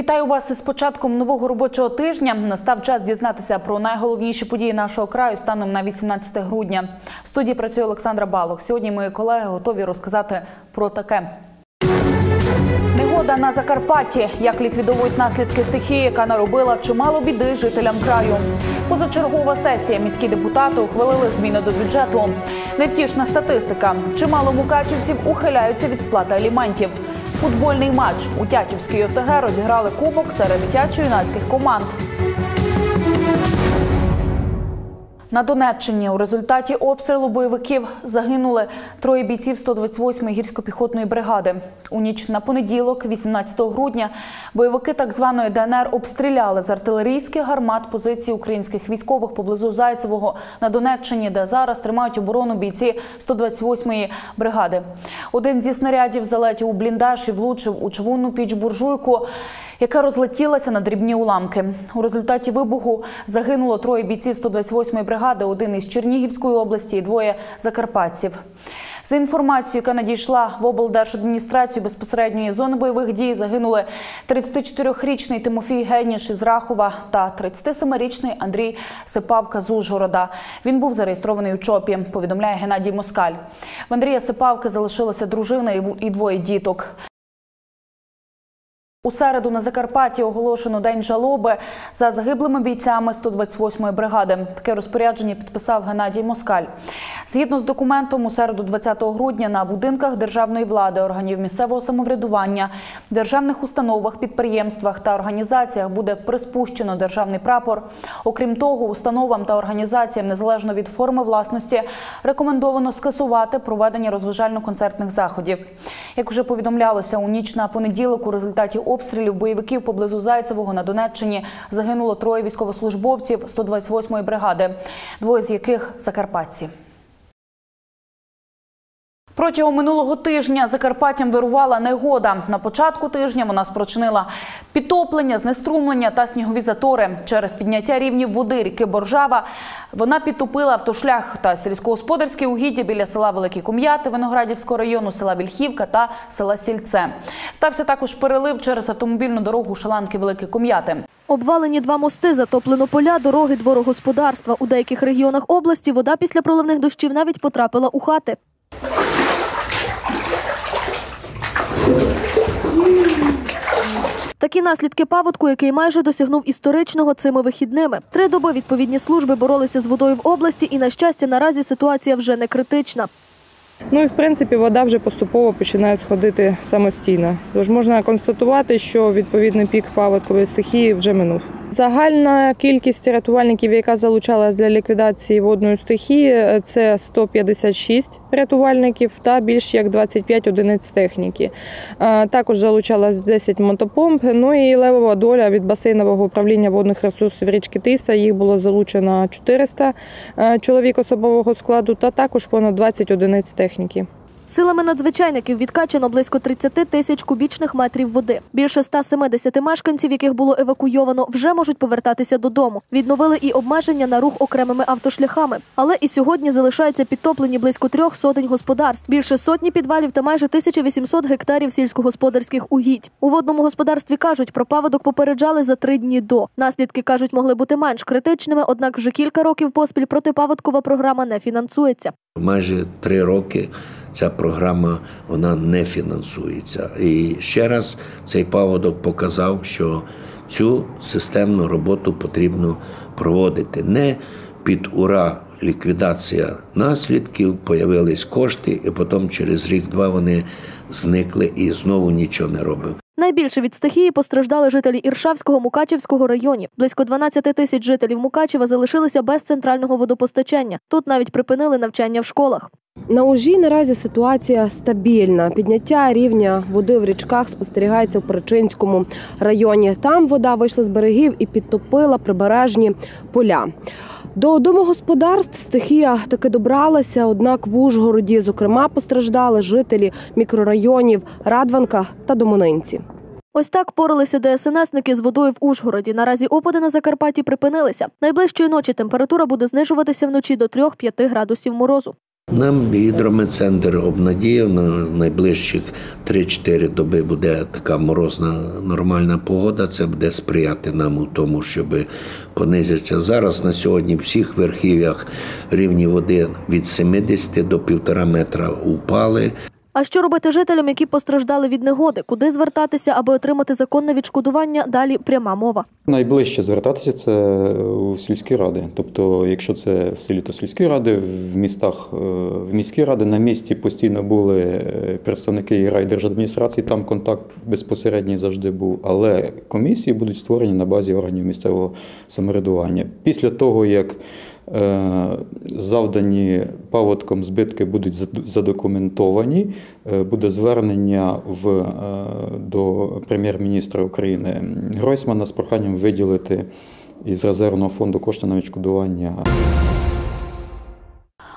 Вітаю вас із початком нового робочого тижня. Настав час дізнатися про найголовніші події нашого краю станом на 18 грудня. В студії працює Олександра Балох. Сьогодні мої колеги готові розказати про таке. Негода на Закарпатті. Як ліквідовують наслідки стихії, яка наробила чимало біди жителям краю. Позачергова сесія. Міські депутати ухвалили зміни до бюджету. Невтішна статистика. Чимало мукачівців ухиляються від сплати аліментів. Футбольний матч у Тячівській ОТГ розіграли кубок серед дитячо-юнацьких команд. На Донеччині у результаті обстрілу бойовиків загинули троє бійців 128-ї гірсько-піхотної бригади. У ніч на понеділок, 18 грудня, бойовики так званої ДНР обстріляли з артилерійських гармат позиції українських військових поблизу Зайцевого на Донеччині, де зараз тримають оборону бійці 128-ї бригади. Один зі снарядів залетів у бліндаж і влучив у човунну піч буржуйку яка розлетілася на дрібні уламки. У результаті вибуху загинуло троє бійців 128-ї бригади, один із Чернігівської області і двоє закарпатців. За інформацією, яка надійшла в облдержадміністрацію безпосередньої зони бойових дій, загинули 34-річний Тимофій Геніш із Рахова та 37-річний Андрій Сипавка з Ужгорода. Він був зареєстрований у ЧОПі, повідомляє Геннадій Москаль. В Андрія Сипавки залишилася дружина і двоє діток. У середу на Закарпатті оголошено день жалоби за загиблими бійцями 128-ї бригади. Таке розпорядження підписав Геннадій Москаль. Згідно з документом, у середу 20 грудня на будинках державної влади, органів місцевого самоврядування, державних установах, підприємствах та організаціях буде приспущено державний прапор. Окрім того, установам та організаціям, незалежно від форми власності, рекомендовано скасувати проведення розважально-концертних заходів. Як вже повідомлялося, у ніч на понеділок у результаті обстрілів бойовиків поблизу Зайцевого на Донеччині загинуло троє військовослужбовців 128-ї бригади, двоє з яких закарпатці. Протягом минулого тижня Закарпаттям вирувала негода. На початку тижня вона спричинила підтоплення, знеструмлення та снігові затори. Через підняття рівнів води ріки Боржава вона підтопила автошлях та сільськогосподарські угіддя біля села Великі Кум'яти Виноградівського району, села Вільхівка та села Сільце. Стався також перелив через автомобільну дорогу Шаланки Великі Кум'яти. Обвалені два мости, затоплено поля, дороги, дворогосподарства. У деяких регіонах області вода після проливних дощів навіть потрапила у хати. Такі наслідки паводку, який майже досягнув історичного цими вихідними. Три доби відповідні служби боролися з водою в області, і на щастя, наразі ситуація вже не критична. Ну і в принципі вода вже поступово починає сходити самостійно. Тож можна констатувати, що відповідний пік паводкової стихії вже минув. Загальна кількість рятувальників, яка залучалась для ліквідації водної стихії, це 156 рятувальників та більш як 25 одиниць техніки. Також залучалось 10 мотопомп. Ну і левова доля від басейнового управління водних ресурсів річки Тиса. Їх було залучено 400 чоловік особового складу, та також понад 20 одиниць техніки техніки. Силами надзвичайників відкачано близько 30 тисяч кубічних метрів води. Більше 170 мешканців, яких було евакуйовано, вже можуть повертатися додому. Відновили і обмеження на рух окремими автошляхами. Але і сьогодні залишаються підтоплені близько трьох сотень господарств, більше сотні підвалів та майже 1800 гектарів сільськогосподарських угідь. У водному господарстві кажуть, про паводок попереджали за три дні до. Наслідки кажуть, могли бути менш критичними однак вже кілька років поспіль протипаводкова програма не фінансується. Майже три роки ця програма вона не фінансується. І ще раз цей паводок показав, що цю системну роботу потрібно проводити не під ура. Ліквідація наслідків, появились кошти, і потім через рік-два вони зникли і знову нічого не робив. Найбільше від стихії постраждали жителі Іршавського Мукачівського районів. Близько 12 тисяч жителів Мукачева залишилися без центрального водопостачання. Тут навіть припинили навчання в школах. На ужі наразі ситуація стабільна. Підняття рівня води в річках спостерігається в Причинському районі. Там вода вийшла з берегів і підтопила прибережні поля. До домогосподарств стихія таки добралася, однак в Ужгороді, зокрема, постраждали жителі мікрорайонів Радванка та Домонинці. Ось так поралися ДСНСники з водою в Ужгороді. Наразі опади на Закарпатті припинилися. Найближчої ночі температура буде знижуватися вночі до 3-5 градусів морозу. Нам гідрометцентр обнадіяв на найближчих 3-4 доби буде така морозна нормальна погода. Це буде сприяти нам у тому, щоб понизитися. Зараз на сьогодні в всіх верхів'ях рівні води від 70 до 1,5 метра упали. А що робити жителям, які постраждали від негоди? Куди звертатися, аби отримати законне відшкодування? Далі пряма мова. Найближче звертатися це у сільські ради. Тобто, якщо це в селі, то сільські ради, в містах е, в міські ради на місці постійно були е, представники райдержадміністрації, там контакт безпосередній завжди був. Але комісії будуть створені на базі органів місцевого самоврядування. Після того, як е, завдані паводком збитки будуть задокументовані, е, буде звернення в, е, до прем'єр-міністра України Гройсмана з проханням виділити із резервного фонду кошти на відшкодування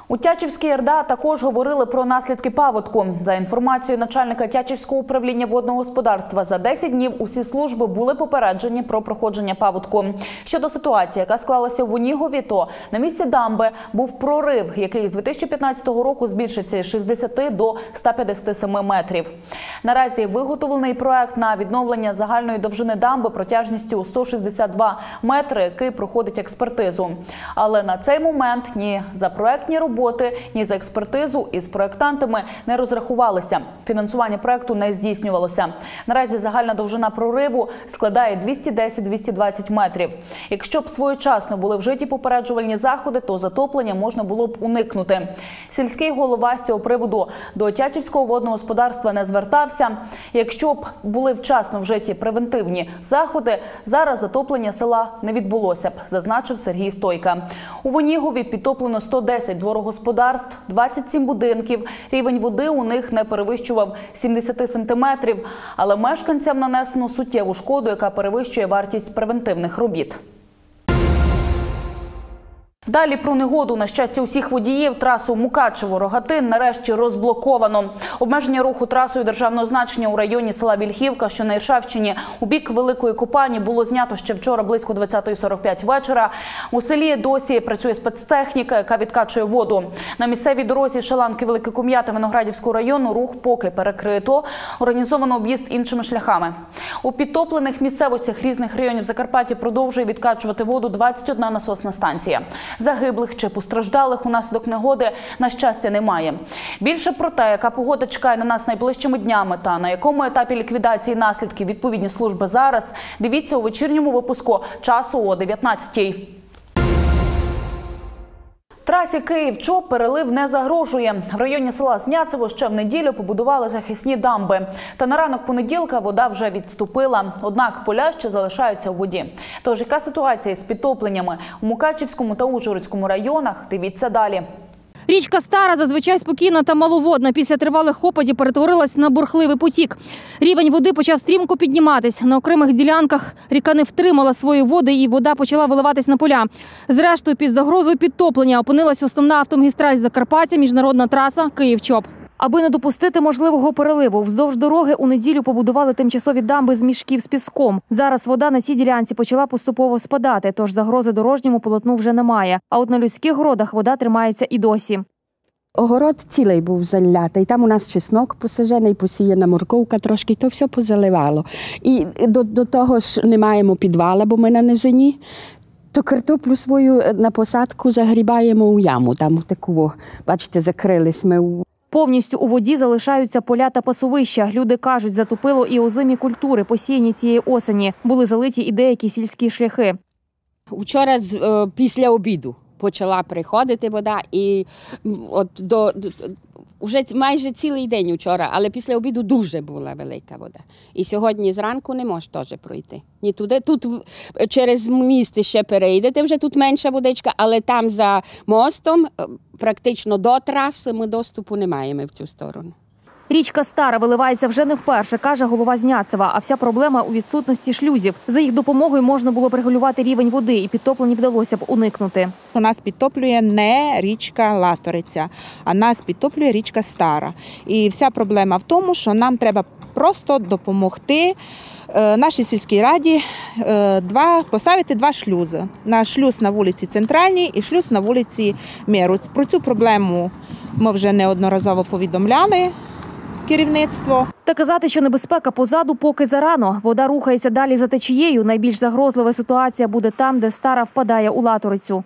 У Тячівській РДА також говорили про наслідки паводку. За інформацією начальника Тячівського управління водного господарства, за 10 днів усі служби були попереджені про проходження паводку. Щодо ситуації, яка склалася в Унігові, то на місці дамби був прорив, який з 2015 року збільшився з 60 до 157 метрів. Наразі виготовлений проект на відновлення загальної довжини дамби протяжністю у 162 метри, який проходить експертизу. Але на цей момент ні за проектні роботи, ні за експертизу із проектантами не розрахувалися. Фінансування проекту не здійснювалося. Наразі загальна довжина прориву складає 210-220 метрів. Якщо б своєчасно були вжиті попереджувальні заходи, то затоплення можна було б уникнути. Сільський голова з цього приводу до Тячівського водного господарства не звертався. Якщо б були вчасно вжиті превентивні заходи, зараз затоплення села не відбулося б, зазначив Сергій Стойка. У Вонігові підтоплено 110 дворогосподарств, 27 будинків. Рівень води у них не перевищував 70 сантиметрів, але мешканцям нанесено суттєву шкоду, яка перевищує вартість превентивних робіт. Далі про негоду на щастя усіх водіїв трасу Мукачево-Рогатин нарешті розблоковано. Обмеження руху трасою державного значення у районі села Вільхівка, що на Іршавщині, у бік Великої Купані було знято ще вчора близько 20.45 вечора. У селі досі працює спецтехніка, яка відкачує воду. На місцевій дорозі Шаланки Велике Кум'ята Виноградівського району рух поки перекрито. Організовано об'їзд іншими шляхами. У підтоплених місцевостях різних районів Закарпаття продовжує відкачувати воду 21 насосна станція. Загиблих чи постраждалих унаслідок негоди на щастя немає. Більше про те, яка погода чекає на нас найближчими днями та на якому етапі ліквідації наслідків відповідні служби зараз, дивіться у вечірньому випуску часу о 19-й. Трасі Київ-Чоп перелив не загрожує. В районі села Зняцево ще в неділю побудували захисні дамби. Та на ранок понеділка вода вже відступила. Однак поля ще залишаються в воді. Тож яка ситуація з підтопленнями у Мукачівському та Ужгородському районах? Дивіться далі. Річка Стара зазвичай спокійна та маловодна. Після тривалих опадів перетворилась на бурхливий потік. Рівень води почав стрімко підніматись. На окремих ділянках ріка не втримала свої води, і вода почала виливатись на поля. Зрештою, під загрозою підтоплення опинилась основна автомагістраль Закарпаття, міжнародна траса Київ-Чоп. Аби не допустити можливого переливу, вздовж дороги у неділю побудували тимчасові дамби з мішків з піском. Зараз вода на цій ділянці почала поступово спадати, тож загрози дорожньому полотну вже немає. А от на людських городах вода тримається і досі. Огород цілий був залятий. Там у нас чеснок посажений, посіяна морковка трошки, то все позаливало. І до, до того ж не маємо підвала, бо ми на низині. То картоплю свою е, на посадку загрібаємо у яму. Там таку, бачите, закрились ми Повністю у воді залишаються поля та пасовища. Люди кажуть, затопило і озимі культури, посіяні цієї осені. Були залиті і деякі сільські шляхи. Вчора е, після обіду почала приходити вода, і от до, вже майже цілий день вчора, але після обіду дуже була велика вода. І сьогодні зранку не можеш теж пройти. Ні туди, тут через міст ще перейдете, вже тут менша водичка, але там за мостом, е, практично до траси, ми доступу не маємо в цю сторону. Річка Стара виливається вже не вперше, каже голова Зняцева. А вся проблема у відсутності шлюзів. За їх допомогою можна було б регулювати рівень води, і підтоплені вдалося б уникнути. У нас підтоплює не річка Латориця, а нас підтоплює річка Стара. І вся проблема в тому, що нам треба просто допомогти е, нашій сільській раді е, два, поставити два шлюзи. На шлюз на вулиці Центральній і шлюз на вулиці Міру. Про цю проблему ми вже неодноразово повідомляли керівництво. Та казати, що небезпека позаду, поки зарано. Вода рухається далі за течією. Найбільш загрозлива ситуація буде там, де стара впадає у латорицю.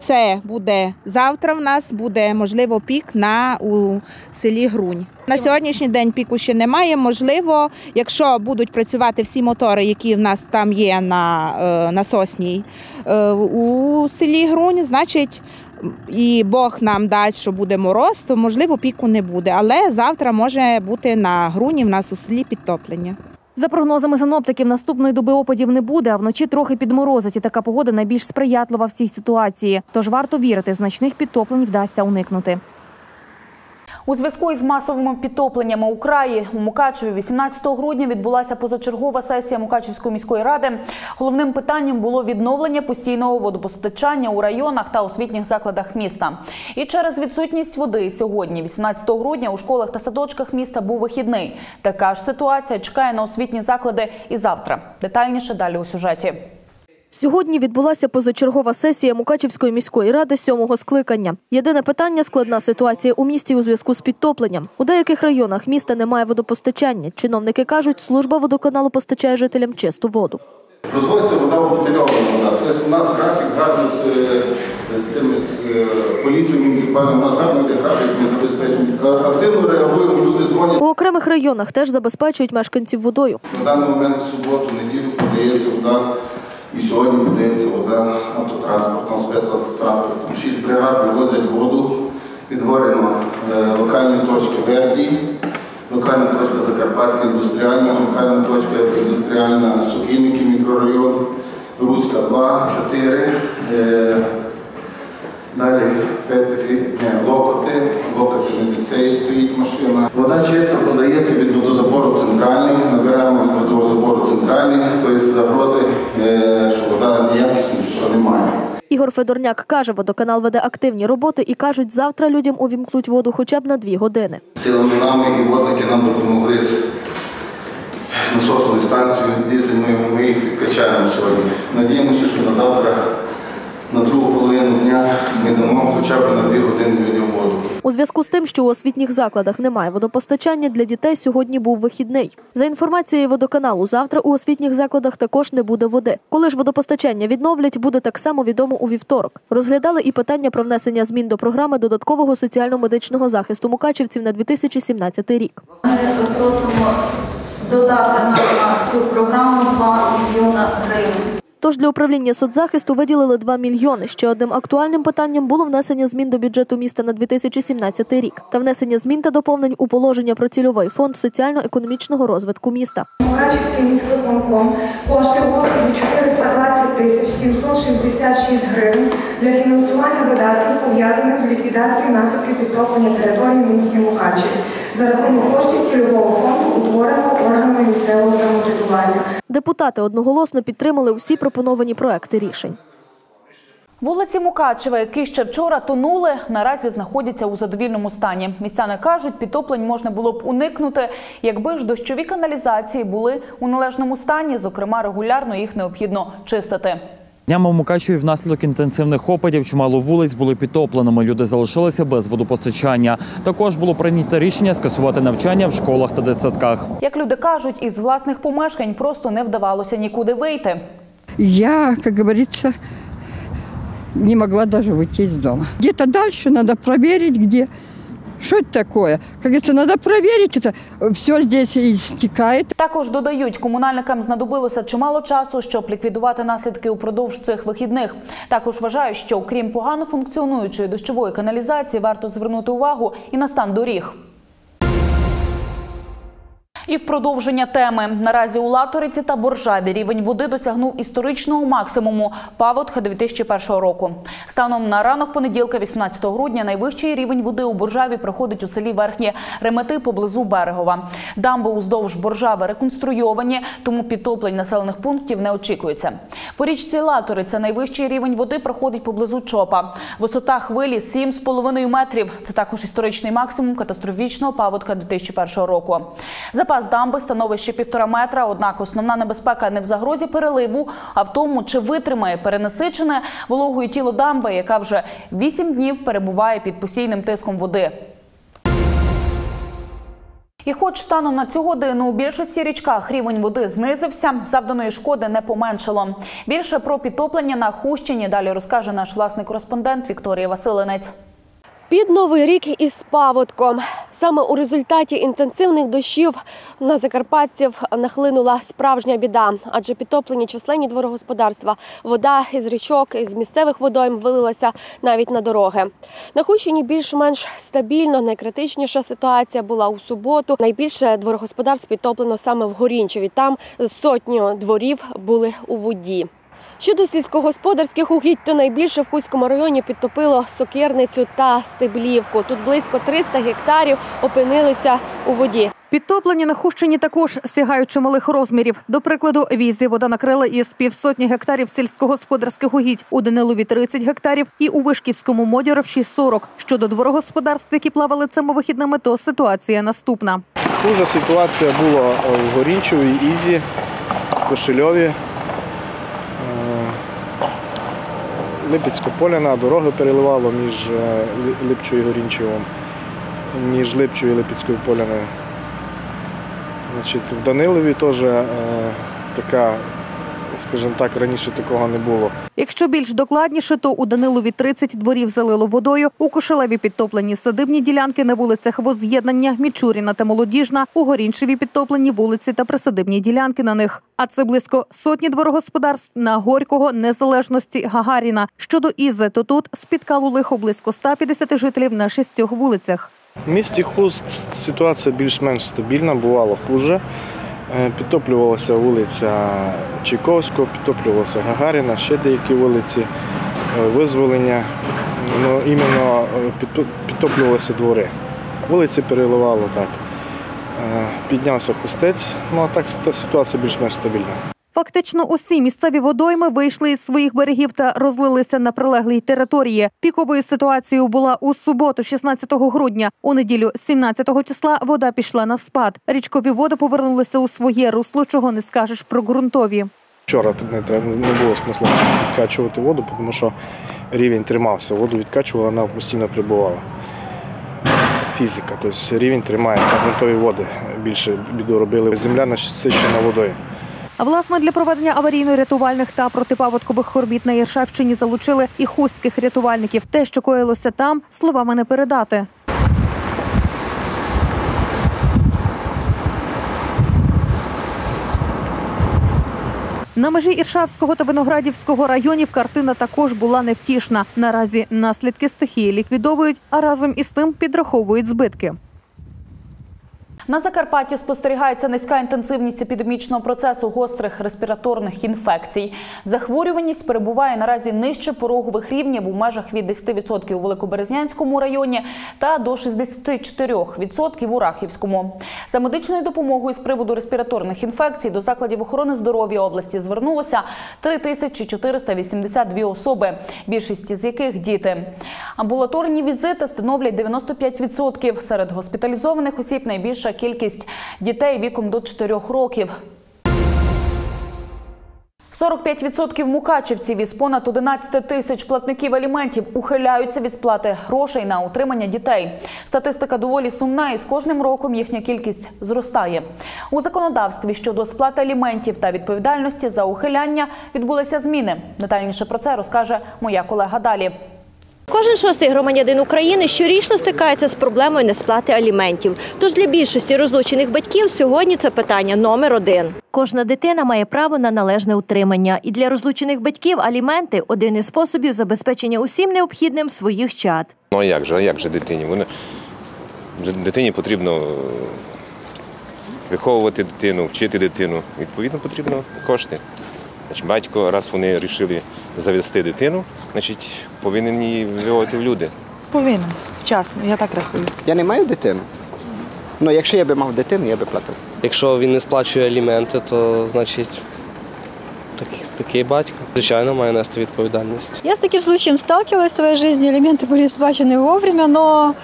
Це буде завтра. В нас буде можливо пік на у селі Грунь. На сьогоднішній день піку ще немає. Можливо, якщо будуть працювати всі мотори, які в нас там є на е, насосній е, у селі Грунь, значить. І Бог нам дасть, що буде мороз, то можливо піку не буде. Але завтра може бути на груні в нас у селі підтоплення. За прогнозами синоптиків, наступної доби опадів не буде, а вночі трохи підморозить. І така погода найбільш сприятлива в цій ситуації. Тож варто вірити, значних підтоплень вдасться уникнути. У зв'язку із масовими підтопленнями у краї у Мукачеві 18 грудня відбулася позачергова сесія Мукачевської міської ради. Головним питанням було відновлення постійного водопостачання у районах та освітніх закладах міста. І через відсутність води сьогодні, 18 грудня, у школах та садочках міста був вихідний. Така ж ситуація чекає на освітні заклади і завтра. Детальніше далі у сюжеті. Сьогодні відбулася позачергова сесія Мукачівської міської ради сьомого скликання. Єдине питання складна ситуація у місті у зв'язку з підтопленням. У деяких районах міста немає водопостачання. Чиновники кажуть, служба водоканалу постачає жителям чисту воду. Розводиться вода бутильована вода. Тобто у нас графік гарно з, е, з, е, поліцією муніципальною, у нас гарно йде графік, ми забезпечені. Е, Активно реагуємо, люди дзвонять. У окремих районах теж забезпечують мешканців водою. На даний момент в суботу, неділю подається вода. І сьогодні подається вода автотранспортом, спецавтотранспортом. Шість бригад вивозять воду підгорено е, локальні точки Верді, локальна точка Закарпатська індустріальна, локальна точка індустріальна Сокільники мікрорайон, Руська 2, 4. Далі не, Локоти, Локоти не від цієї стоїть машина. Вода чиста подається від водозабору центральний, набираємо від водозабору центральний, тобто загрози, е, що вода неякісна, що немає. Ігор Федорняк каже, водоканал веде активні роботи і кажуть, завтра людям увімкнуть воду хоча б на дві години. Силами нами і водники нам допомогли з насосною станцією дизельною, ми їх відкачаємо сьогодні. Надіємося, що на завтра, на другу половину дня ми дамо хоча б на дві години людям воду. У зв'язку з тим, що у освітніх закладах немає водопостачання, для дітей сьогодні був вихідний. За інформацією водоканалу, завтра у освітніх закладах також не буде води. Коли ж водопостачання відновлять, буде так само відомо у вівторок. Розглядали і питання про внесення змін до програми додаткового соціально-медичного захисту мукачівців на 2017 рік. Ми просимо додати на цю програму 2 мільйона гривень. Тож для управління соцзахисту виділили 2 мільйони. Ще одним актуальним питанням було внесення змін до бюджету міста на 2017 рік та внесення змін та доповнень у положення про цільовий фонд соціально-економічного розвитку міста. Мукачівський міськвиконком кошти в обсязі 420 тисяч 766 гривень для фінансування видатків, пов'язаних з ліквідацією наслідків підтоплення території в місті Мукачеві за рахунок коштів цільового фонду, утвореного органами місцевого самоврядування. Депутати одноголосно підтримали усі пропоновані проекти рішень. Вулиці Мукачева, які ще вчора тонули, наразі знаходяться у задовільному стані. Містяни кажуть, підтоплень можна було б уникнути, якби ж дощові каналізації були у належному стані. Зокрема, регулярно їх необхідно чистити. Днями в Мукачеві внаслідок інтенсивних опадів чимало вулиць були підтопленими. Люди залишилися без водопостачання. Також було прийнято рішення скасувати навчання в школах та дитсадках. Як люди кажуть, із власних помешкань просто не вдавалося нікуди вийти. Я, как говорится, не могла даже выйти из дома. Где-то дальше надо проверить, где. Что це такое? Кажеться, треба перевірити, это. Все здесь стікає? Також додають, комунальникам знадобилося чимало часу, щоб ліквідувати наслідки упродовж цих вихідних. Також вважають, що крім погано функціонуючої дощової каналізації, варто звернути увагу і на стан доріг. І в продовження теми наразі у Латориці та Боржаві рівень води досягнув історичного максимуму паводка 2001 року. Станом на ранок понеділка, 18 грудня, найвищий рівень води у Боржаві проходить у селі Верхні Ремети поблизу Берегова. Дамби уздовж Боржави реконструйовані, тому підтоплень населених пунктів не очікується. По річці Латориця найвищий рівень води проходить поблизу Чопа. Висота хвилі 7,5 метрів. Це також історичний максимум катастрофічного паводка 2001 року. За Запас дамби становить ще півтора метра. Однак основна небезпека не в загрозі переливу, а в тому, чи витримає перенасичене вологою тіло дамби, яка вже вісім днів перебуває під постійним тиском води. І хоч станом на цю годину у більшості річках рівень води знизився, завданої шкоди не поменшало. Більше про підтоплення на Хущині далі розкаже наш власний кореспондент Вікторія Василинець. Під новий рік із паводком. Саме у результаті інтенсивних дощів на закарпатців нахлинула справжня біда, адже підтоплені численні дворогосподарства. Вода із річок, із місцевих водойм вилилася навіть на дороги. На Хущині більш-менш стабільно. Найкритичніша ситуація була у суботу. Найбільше дворогосподарств підтоплено саме в Горінчеві. Там сотню дворів були у воді. Щодо сільськогосподарських угідь, то найбільше в Хуському районі підтопило сокирницю та стеблівку. Тут близько 300 гектарів опинилися у воді. Підтоплення на Хущині також сягають чималих розмірів. До прикладу, візі вода накрила із півсотні гектарів сільськогосподарських угідь, у Данилові 30 гектарів і у Вишківському Модіровщі 40. Щодо дворогосподарств, які плавали цими вихідними, то ситуація наступна. Хужа ситуація була в Горінчеві, Ізі, Кошельові, е, Липецька поляна, дороги переливало між е, Липчою і Горінчевом, між Липчою і Липецькою поляною. Значить, в Данилові теж е, така, скажімо так, раніше такого не було. Якщо більш докладніше, то у Данилові 30 дворів залило водою. У Кошелеві підтоплені садибні ділянки на вулицях Воз'єднання, Мічуріна та Молодіжна. У Горінчеві підтоплені вулиці та присадибні ділянки на них. А це близько сотні дворогосподарств на Горького, Незалежності, Гагаріна. Щодо Ізи, то тут спіткало лихо близько 150 жителів на шістьох вулицях. В місті Хуст ситуація більш-менш стабільна, бувало хуже. Е, Підтоплювалася вулиця Чайковського, підтоплювалася Гагаріна, ще деякі вулиці, е, визволення. Ну, іменно е, підтоплювалися двори. Вулиці переливало так. Піднявся хустець, ну а так ситуація більш-менш стабільна. Фактично усі місцеві водойми вийшли із своїх берегів та розлилися на прилеглій території. Піковою ситуацією була у суботу, 16 грудня. У неділю, 17 числа, вода пішла на спад. Річкові води повернулися у своє русло, чого не скажеш про ґрунтові. Вчора не, не було смисла відкачувати воду, тому що рівень тримався. Воду відкачувала, вона постійно прибувала. Фізика, тобто рівень тримається, ґрунтові води більше біду робили. Земля насичена водою. Власне для проведення аварійно-рятувальних та протипаводкових робіт на Іршавщині залучили і хустських рятувальників. Те, що коїлося там, словами не передати. На межі Іршавського та Виноградівського районів картина також була невтішна. Наразі наслідки стихії ліквідовують, а разом із тим підраховують збитки. На Закарпатті спостерігається низька інтенсивність епідемічного процесу гострих респіраторних інфекцій. Захворюваність перебуває наразі нижче порогових рівнів у межах від 10% у Великоберезнянському районі та до 64% у Рахівському. За медичною допомогою з приводу респіраторних інфекцій до закладів охорони здоров'я області звернулося 3482 особи, більшість з яких діти. Амбулаторні візити становлять 95%. Серед госпіталізованих осіб найбільша кількість дітей віком до 4 років. 45% мукачівців із понад 11 тисяч платників аліментів ухиляються від сплати грошей на утримання дітей. Статистика доволі сумна, і з кожним роком їхня кількість зростає. У законодавстві щодо сплати аліментів та відповідальності за ухиляння відбулися зміни. Детальніше про це розкаже моя колега далі. Кожен шостий громадянин України щорічно стикається з проблемою несплати аліментів. Тож для більшості розлучених батьків сьогодні це питання номер один. Кожна дитина має право на належне утримання, і для розлучених батьків аліменти один із способів забезпечення усім необхідним своїх чад. Ну а як же, а як же дитині? Вони, вже дитині потрібно е, виховувати дитину, вчити дитину. Відповідно, потрібно кошти. Значить, батько, раз вони вирішили завести дитину, значить повинен її виводити в люди. Повинен. Вчасно, я так рахую. Я не маю дитину. Ну, якщо я би мав дитину, я би платив. Якщо він не сплачує аліменти, то значить такий, такий батько, звичайно, має нести відповідальність. Я с таким случаем сталкивалась в своей жизни. Элементы были сплачены вовремя, но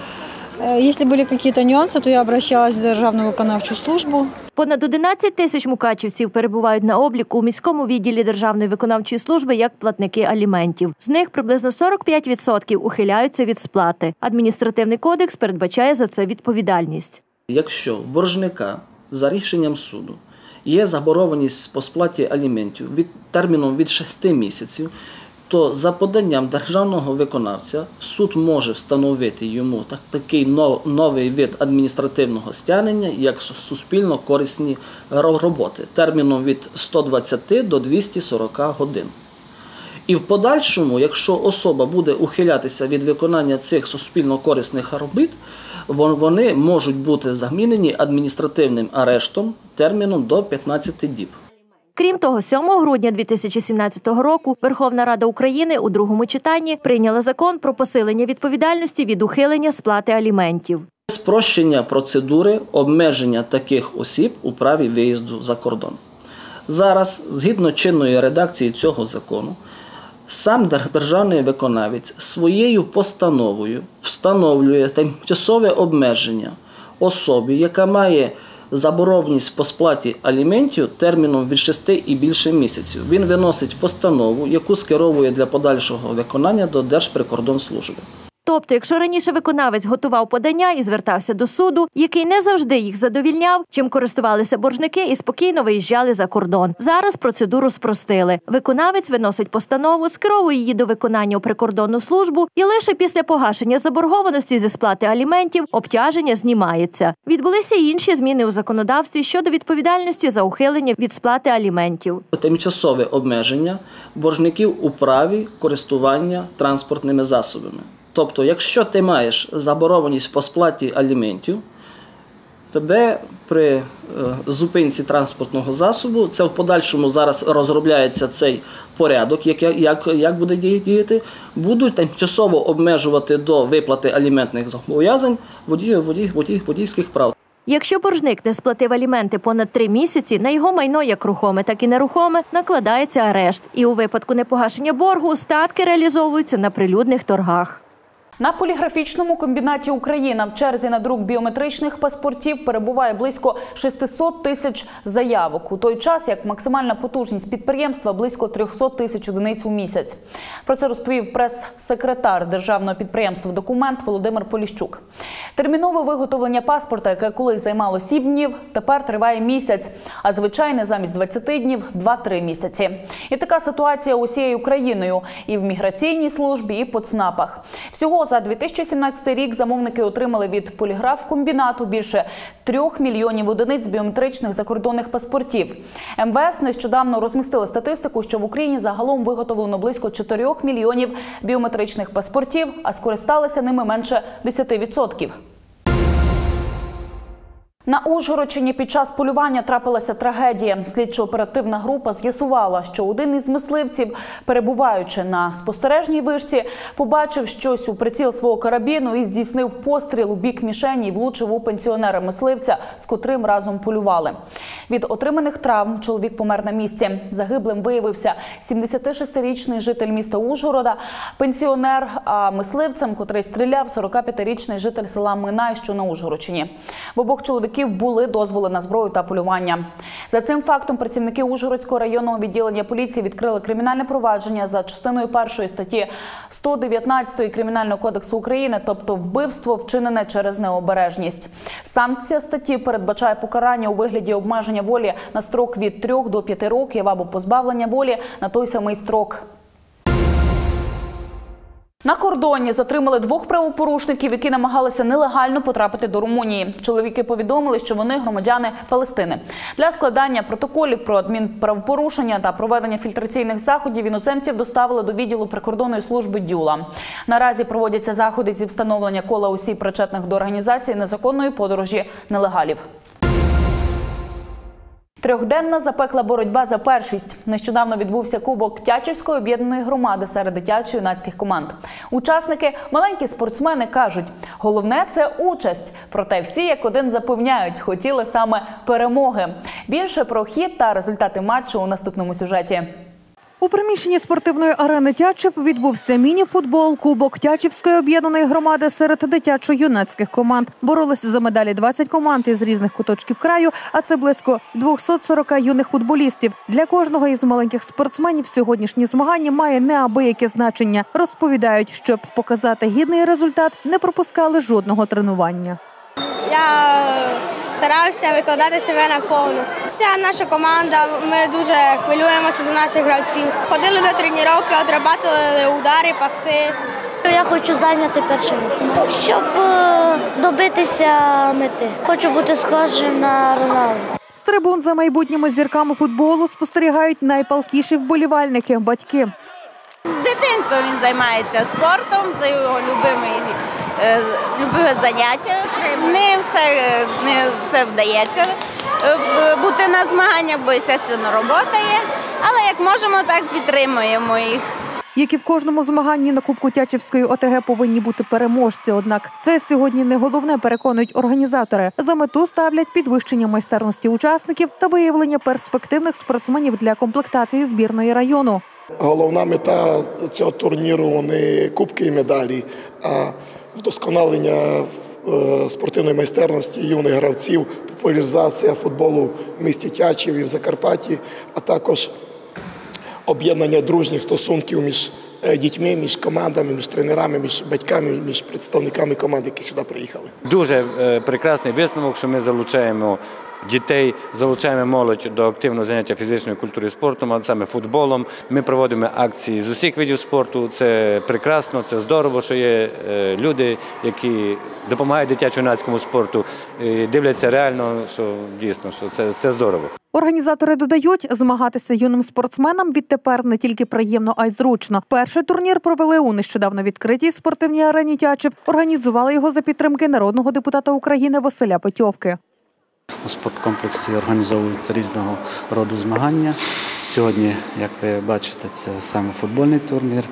Э, Если были какие-то нюансы, то я обращалась в Державную виконавчу службу. Понад 11 тисяч мукачівців перебувають на обліку у міському відділі Державної виконавчої служби як платники аліментів. З них приблизно 45% ухиляються від сплати. Адміністративний кодекс передбачає за це відповідальність. Якщо боржника за рішенням суду є заборгованість по сплаті аліментів від терміном від 6 місяців, то за поданням державного виконавця суд може встановити йому так, такий но- новий вид адміністративного стягнення, як суспільно корисні роботи, терміном від 120 до 240 годин. І в подальшому, якщо особа буде ухилятися від виконання цих суспільно корисних робіт, вони можуть бути замінені адміністративним арештом терміном до 15 діб. Крім того, 7 грудня 2017 року Верховна Рада України у другому читанні прийняла закон про посилення відповідальності від ухилення сплати аліментів. Спрощення процедури обмеження таких осіб у праві виїзду за кордон. Зараз, згідно чинної редакції цього закону, сам державний виконавець своєю постановою встановлює тимчасове обмеження особі, яка має забороненість по сплаті аліментів терміном від 6 і більше місяців. Він виносить постанову, яку скеровує для подальшого виконання до Держприкордонслужби. Тобто, якщо раніше виконавець готував подання і звертався до суду, який не завжди їх задовільняв, чим користувалися боржники і спокійно виїжджали за кордон. Зараз процедуру спростили. Виконавець виносить постанову, скеровує її до виконання у прикордонну службу, і лише після погашення заборгованості зі сплати аліментів обтяження знімається. Відбулися й інші зміни у законодавстві щодо відповідальності за ухилення від сплати аліментів. тимчасове обмеження боржників у праві користування транспортними засобами. Тобто, якщо ти маєш заборгованість по сплаті аліментів, тебе при е, зупинці транспортного засобу, це в подальшому зараз розробляється цей порядок, як, як, як буде діяти, будуть тимчасово обмежувати до виплати аліментних зобов'язань водій, водій, водій, водійських прав. Якщо боржник не сплатив аліменти понад три місяці, на його майно як рухоме, так і нерухоме накладається арешт. І у випадку непогашення боргу статки реалізовуються на прилюдних торгах. На поліграфічному комбінаті Україна в черзі на друк біометричних паспортів перебуває близько 600 тисяч заявок. У той час як максимальна потужність підприємства близько 300 тисяч одиниць у місяць. Про це розповів прес-секретар державного підприємства «Документ» Володимир Поліщук. Термінове виготовлення паспорта, яке колись займало 7 днів, тепер триває місяць, а звичайне замість 20 днів 2-3 місяці. І така ситуація усією країною і в міграційній службі, і по ЦНАПах. Всього за 2017 рік замовники отримали від поліграф-комбінату більше трьох мільйонів одиниць біометричних закордонних паспортів. МВС нещодавно розмістили статистику, що в Україні загалом виготовлено близько 4 мільйонів біометричних паспортів, а скористалися ними менше 10%. На Ужгородщині під час полювання трапилася трагедія. Слідчо-оперативна група з'ясувала, що один із мисливців, перебуваючи на спостережній вишці, побачив щось у приціл свого карабіну і здійснив постріл у бік мішені і влучив у пенсіонера мисливця, з котрим разом полювали. Від отриманих травм чоловік помер на місці. Загиблим виявився 76-річний житель міста Ужгорода, пенсіонер, а мисливцем, котрий стріляв, 45-річний житель села Минай, що на Ужгородщині. В обох чоловіків були дозволи на зброю та полювання. За цим фактом працівники Ужгородського районного відділення поліції відкрили кримінальне провадження за частиною першої статті 119 Кримінального кодексу України, тобто вбивство вчинене через необережність. Санкція статті передбачає покарання у вигляді обмеження волі на строк від 3 до 5 років або позбавлення волі на той самий строк. На кордоні затримали двох правопорушників, які намагалися нелегально потрапити до Румунії. Чоловіки повідомили, що вони громадяни Палестини. Для складання протоколів про адмінправопорушення та проведення фільтраційних заходів іноземців доставили до відділу прикордонної служби Дюла. Наразі проводяться заходи зі встановлення кола осіб, причетних до організації незаконної подорожі нелегалів. Трьохденна запекла боротьба за першість. Нещодавно відбувся кубок Тячівської об'єднаної громади серед дитячо-юнацьких команд. Учасники, маленькі спортсмени, кажуть, головне це участь. Проте всі як один запевняють, хотіли саме перемоги. Більше про хід та результати матчу у наступному сюжеті. У приміщенні спортивної арени Тячів відбувся міні-футбол Кубок Тячівської об'єднаної громади серед дитячо-юнацьких команд. Боролися за медалі 20 команд із різних куточків краю, а це близько 240 юних футболістів. Для кожного із маленьких спортсменів сьогоднішні змагання має неабияке значення. Розповідають, щоб показати гідний результат, не пропускали жодного тренування. Я старався викладати себе на повну. Вся наша команда, ми дуже хвилюємося за наших гравців. Ходили до тренування, отрабатували удари, паси. Я хочу зайняти перше місце, щоб е, добитися мети. Хочу бути схожим на Роналду. З трибун за майбутніми зірками футболу спостерігають найпалкіші вболівальники батьки. З дитинства він займається спортом, це його любимий, е, любиме заняття. Не все, не все вдається е, бути на змаганнях, бо, звісно, робота є. Але як можемо, так підтримуємо їх. Як і в кожному змаганні на Кубку Тячівської ОТГ повинні бути переможці. Однак це сьогодні не головне, переконують організатори. За мету ставлять підвищення майстерності учасників та виявлення перспективних спортсменів для комплектації збірної району. Головна мета цього турніру не кубки і медалі, а вдосконалення е, спортивної майстерності юних гравців, популяризація футболу в місті Тячів і в Закарпатті, а також об'єднання дружніх стосунків між дітьми, між командами, між тренерами, між батьками, між представниками команд, які сюди приїхали. Дуже е, прекрасний висновок, що ми залучаємо дітей, залучаємо молодь до активного заняття фізичною культурою і спортом, а саме футболом. Ми проводимо акції з усіх видів спорту. Це прекрасно, це здорово, що є е, люди, які допомагають дитячо-юнацькому спорту, і дивляться реально, що дійсно, що це, це здорово. Організатори додають, змагатися юним спортсменам відтепер не тільки приємно, а й зручно. Перший турнір провели у нещодавно відкритій спортивній арені Тячів. Організували його за підтримки народного депутата України Василя Петьовки. У спорткомплексі організовуються різного роду змагання. Сьогодні, як ви бачите, це саме футбольний турнір.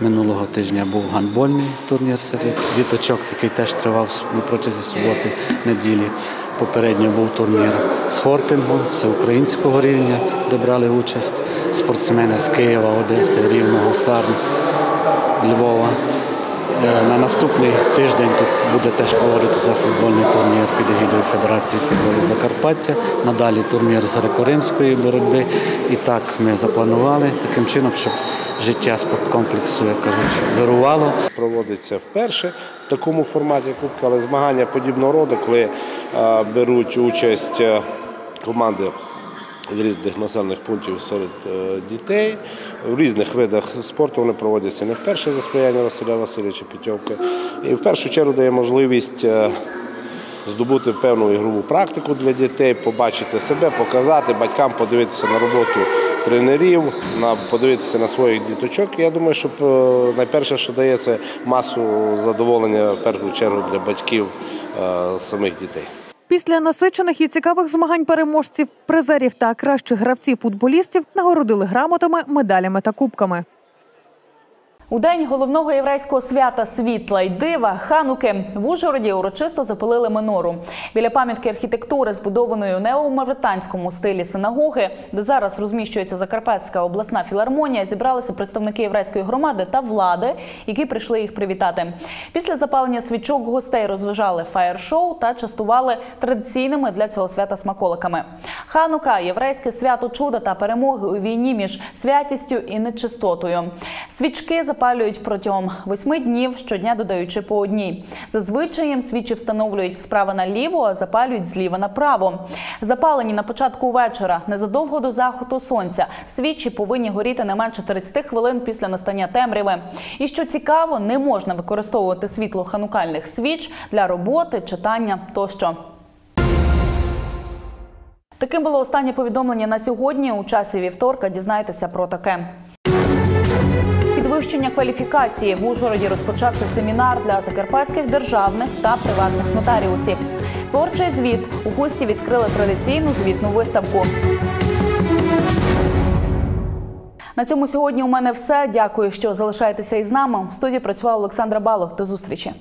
Минулого тижня був гандбольний турнір серед діточок, який теж тривав протязі суботи, неділі. Попередньо був турнір з хортингу, всеукраїнського рівня, де брали участь спортсмени з Києва, Одеси, Рівного, Сарн, Львова. Е, На наступний тиждень тут буде теж проводитися футбольний турнір під егідою Федерації футболу Закарпаття. Надалі турнір з греко-римської боротьби. І так ми запланували таким чином, щоб життя спорткомплексу, як кажуть, вирувало. Проводиться вперше такому форматі кубки, але змагання подібного роду, коли е, беруть участь е, команди з різних населених пунктів серед е, дітей в різних видах спорту вони проводяться не вперше за сприяння Василя Васильовича Петьовки. І в першу чергу дає можливість здобути певну ігрову практику для дітей, побачити себе, показати батькам, подивитися на роботу тренерів, на подивитися на своїх діточок. Я думаю, що е, найперше, що дає, це масу задоволення в першу чергу для батьків е, самих дітей. Після насичених і цікавих змагань переможців, призерів та кращих гравців футболістів нагородили грамотами, медалями та кубками. У день головного єврейського свята світла й дива Хануки в Ужгороді урочисто запалили минору. Біля пам'ятки архітектури, збудованої у неомавританському стилі синагоги, де зараз розміщується Закарпатська обласна філармонія, зібралися представники єврейської громади та влади, які прийшли їх привітати. Після запалення свічок гостей розважали фаєр-шоу та частували традиційними для цього свята смаколиками. Ханука єврейське свято чуда та перемоги у війні між святістю і нечистотою. Свічки запалюють протягом восьми днів, щодня додаючи по одній. Зазвичай свічі встановлюють справа наліво, а запалюють зліва направо. Запалені на початку вечора, незадовго до заходу сонця. Свічі повинні горіти не менше 30 хвилин після настання темряви. І що цікаво, не можна використовувати світло ханукальних свіч для роботи, читання тощо. Таким було останнє повідомлення на сьогодні. У часі вівторка дізнайтеся про таке. Підвищення кваліфікації в Ужгороді розпочався семінар для закарпатських державних та приватних нотаріусів. Творчий звіт у гості відкрили традиційну звітну виставку. На цьому сьогодні у мене все. Дякую, що залишаєтеся із нами. В студії працювала Олександра Балох. До зустрічі.